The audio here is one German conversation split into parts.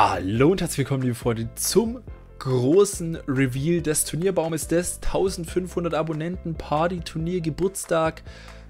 Hallo und herzlich willkommen, liebe Freunde, zum großen Reveal des Turnierbaumes des 1500 Abonnenten Party Turnier Geburtstag.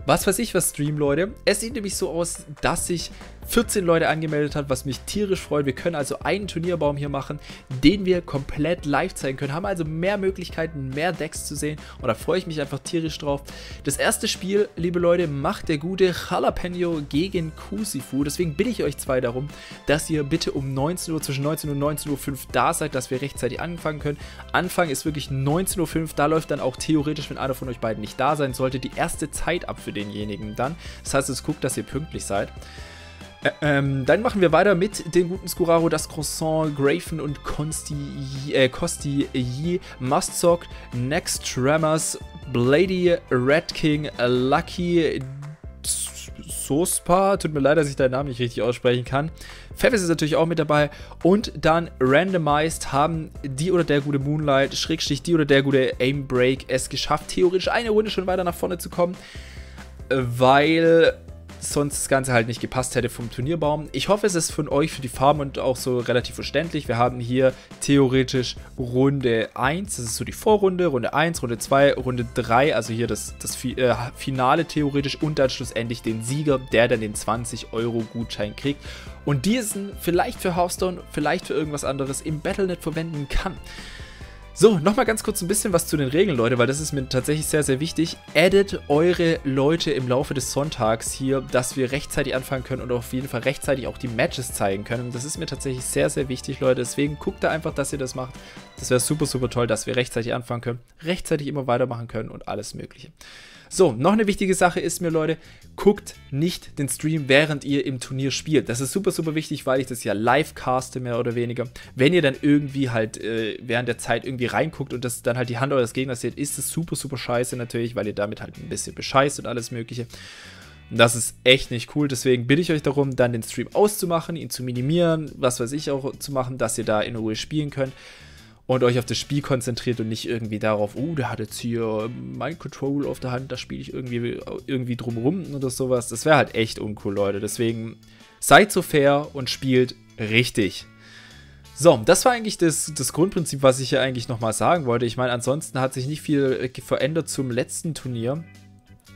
Was weiß ich was Stream, Leute. Es sieht nämlich so aus, dass sich 14 Leute angemeldet hat, was mich tierisch freut. Wir können also einen Turnierbaum hier machen, den wir komplett live zeigen können. Haben also mehr Möglichkeiten, mehr Decks zu sehen und da freue ich mich einfach tierisch drauf. Das erste Spiel, liebe Leute, macht der gute Jalapeno gegen Kusifu. Deswegen bitte ich euch zwei darum, dass ihr bitte um 19 Uhr, zwischen 19 und 19.05 Uhr da seid, dass wir rechtzeitig anfangen können. Anfang ist wirklich 19.05 Uhr, da läuft dann auch theoretisch, wenn einer von euch beiden nicht da sein sollte, die erste Zeit ab für denjenigen dann. Das heißt, es guckt, dass ihr pünktlich seid. Ähm, dann machen wir weiter mit den guten Skuraro, das Croissant, Grafen und Kosti, äh, Kosti Yi, Mustsock, Next Tremors, Blady, Red King, Lucky, Sospa, tut mir leid, dass ich deinen Namen nicht richtig aussprechen kann. Pfeffes ist natürlich auch mit dabei. Und dann Randomized haben die oder der gute Moonlight, Schrägstrich die oder der gute Aim Break es geschafft, theoretisch eine Runde schon weiter nach vorne zu kommen. Weil sonst das Ganze halt nicht gepasst hätte vom Turnierbaum. Ich hoffe, es ist von euch für die Farben und auch so relativ verständlich. Wir haben hier theoretisch Runde 1, das ist so die Vorrunde, Runde 1, Runde 2, Runde 3, also hier das, das äh, Finale theoretisch und dann schlussendlich den Sieger, der dann den 20 Euro Gutschein kriegt und diesen vielleicht für Hearthstone, vielleicht für irgendwas anderes im Battlenet verwenden kann. So, nochmal ganz kurz ein bisschen was zu den Regeln, Leute, weil das ist mir tatsächlich sehr, sehr wichtig. Addet eure Leute im Laufe des Sonntags hier, dass wir rechtzeitig anfangen können und auf jeden Fall rechtzeitig auch die Matches zeigen können. Das ist mir tatsächlich sehr, sehr wichtig, Leute. Deswegen guckt da einfach, dass ihr das macht. Das wäre super, super toll, dass wir rechtzeitig anfangen können, rechtzeitig immer weitermachen können und alles Mögliche. So, noch eine wichtige Sache ist mir, Leute, guckt nicht den Stream, während ihr im Turnier spielt. Das ist super, super wichtig, weil ich das ja live caste, mehr oder weniger. Wenn ihr dann irgendwie halt äh, während der Zeit irgendwie reinguckt und das dann halt die Hand eures Gegners seht, ist es super, super scheiße natürlich, weil ihr damit halt ein bisschen bescheißt und alles mögliche. Das ist echt nicht cool. Deswegen bitte ich euch darum, dann den Stream auszumachen, ihn zu minimieren, was weiß ich auch zu machen, dass ihr da in Ruhe spielen könnt und euch auf das Spiel konzentriert und nicht irgendwie darauf, oh, der hat jetzt hier mein Control auf der Hand, da spiele ich irgendwie, irgendwie drumrum oder sowas. Das wäre halt echt uncool, Leute. Deswegen seid so fair und spielt richtig. So, das war eigentlich das, das Grundprinzip, was ich hier eigentlich nochmal sagen wollte. Ich meine, ansonsten hat sich nicht viel verändert zum letzten Turnier.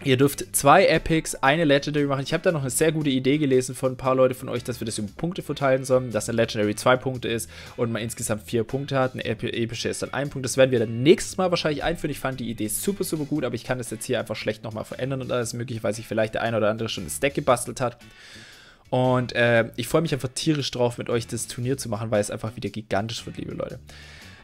Ihr dürft zwei Epics, eine Legendary machen. Ich habe da noch eine sehr gute Idee gelesen von ein paar Leuten von euch, dass wir das über Punkte verteilen sollen, dass eine Legendary zwei Punkte ist und man insgesamt vier Punkte hat. Eine epische ist dann ein Punkt. Das werden wir dann nächstes Mal wahrscheinlich einführen. Ich fand die Idee super, super gut, aber ich kann das jetzt hier einfach schlecht nochmal verändern und alles mögliche, weil sich vielleicht der eine oder andere schon das Deck gebastelt hat. Und äh, ich freue mich einfach tierisch drauf, mit euch das Turnier zu machen, weil es einfach wieder gigantisch wird, liebe Leute.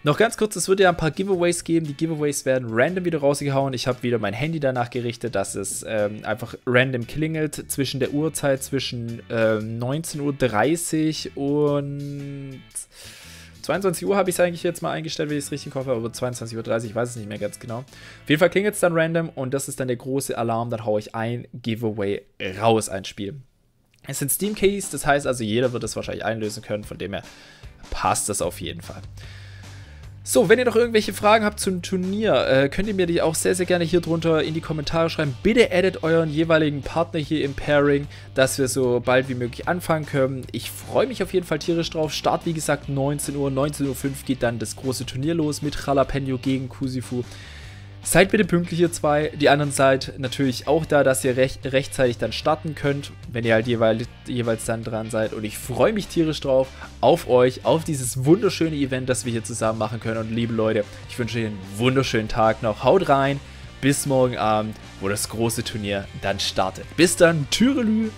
Noch ganz kurz, es wird ja ein paar Giveaways geben. Die Giveaways werden random wieder rausgehauen. Ich habe wieder mein Handy danach gerichtet, dass es ähm, einfach random klingelt zwischen der Uhrzeit zwischen ähm, 19.30 Uhr und 22 Uhr habe ich es eigentlich jetzt mal eingestellt, wenn ich es richtig hoffe, aber 22.30 Uhr, ich weiß es nicht mehr ganz genau. Auf jeden Fall klingelt es dann random und das ist dann der große Alarm, dann haue ich ein Giveaway raus, ein Spiel. Es sind Steam Keys, das heißt also, jeder wird es wahrscheinlich einlösen können, von dem her passt das auf jeden Fall. So, wenn ihr noch irgendwelche Fragen habt zum Turnier, äh, könnt ihr mir die auch sehr, sehr gerne hier drunter in die Kommentare schreiben. Bitte addet euren jeweiligen Partner hier im Pairing, dass wir so bald wie möglich anfangen können. Ich freue mich auf jeden Fall tierisch drauf. Start, wie gesagt, 19 Uhr. 19.05 Uhr geht dann das große Turnier los mit Jalapeno gegen Kusifu. Seid bitte pünktlich, ihr zwei. Die anderen seid natürlich auch da, dass ihr recht, rechtzeitig dann starten könnt, wenn ihr halt jeweils, jeweils dann dran seid. Und ich freue mich tierisch drauf, auf euch, auf dieses wunderschöne Event, das wir hier zusammen machen können. Und liebe Leute, ich wünsche euch einen wunderschönen Tag noch. Haut rein, bis morgen Abend, wo das große Turnier dann startet. Bis dann, Türelü!